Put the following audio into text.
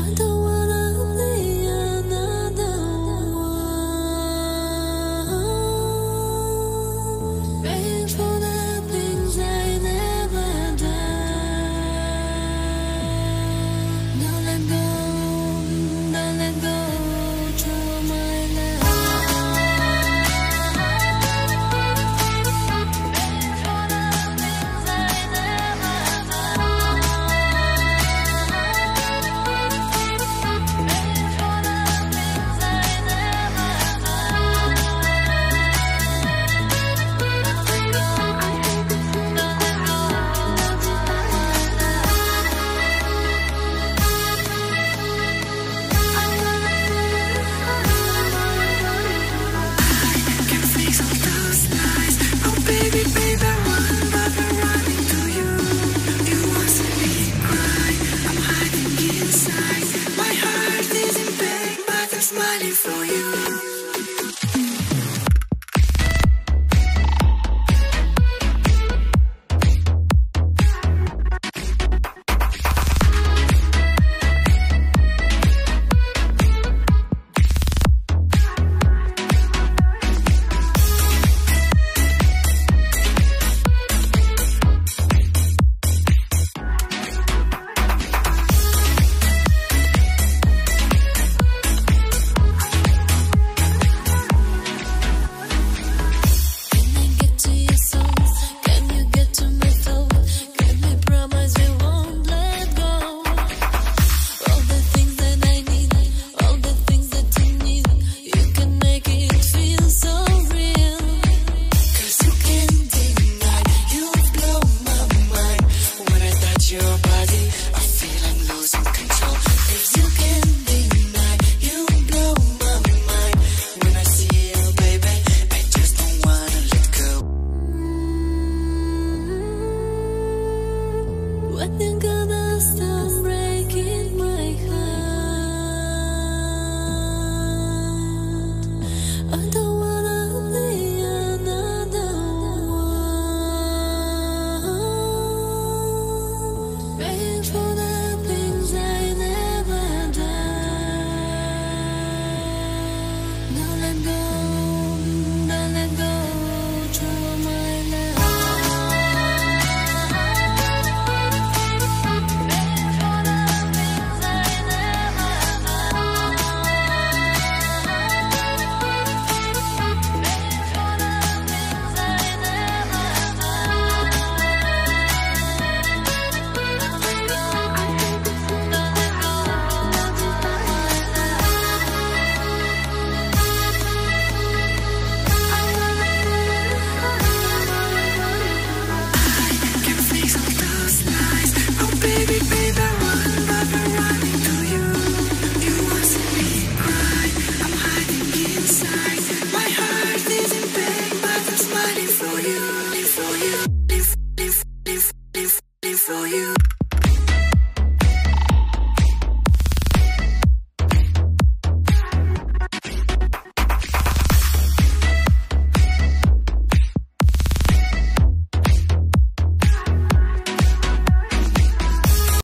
爱的。When you gonna stars?